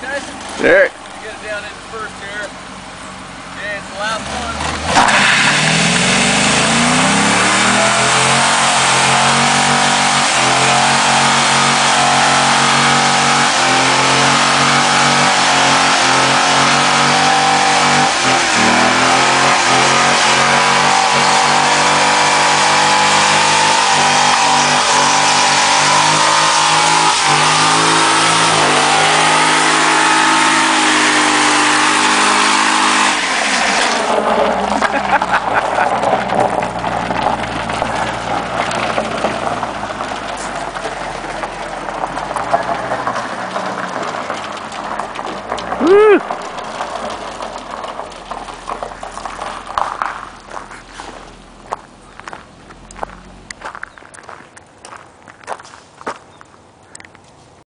Tyson. All right. Get it down in first here. Yeah, it's the last one. Woo!